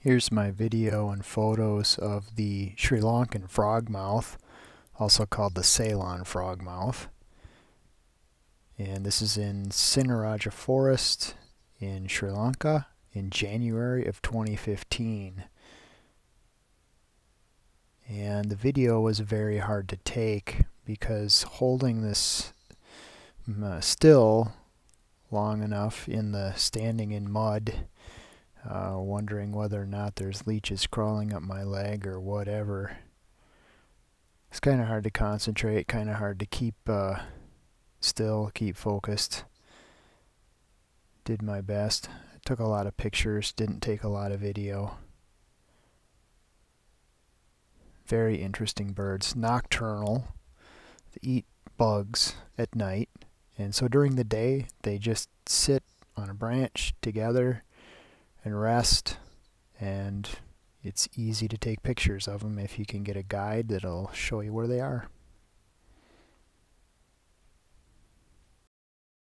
Here's my video and photos of the Sri Lankan frogmouth, also called the Ceylon frogmouth. And this is in Sinharaja Forest in Sri Lanka in January of 2015. And the video was very hard to take because holding this uh, still long enough in the standing in mud uh, wondering whether or not there's leeches crawling up my leg or whatever. It's kind of hard to concentrate, kind of hard to keep uh, still, keep focused. Did my best. Took a lot of pictures, didn't take a lot of video. Very interesting birds. Nocturnal. They eat bugs at night. And so during the day, they just sit on a branch together and rest and it's easy to take pictures of them if you can get a guide that'll show you where they are.